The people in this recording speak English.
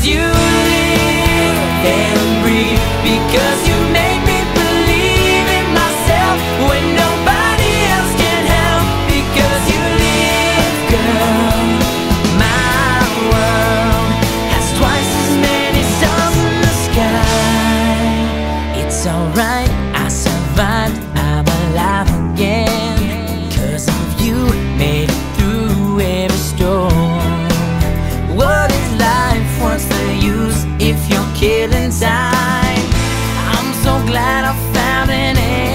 Because you live and breathe, because you Killing time. I'm so glad I found an end.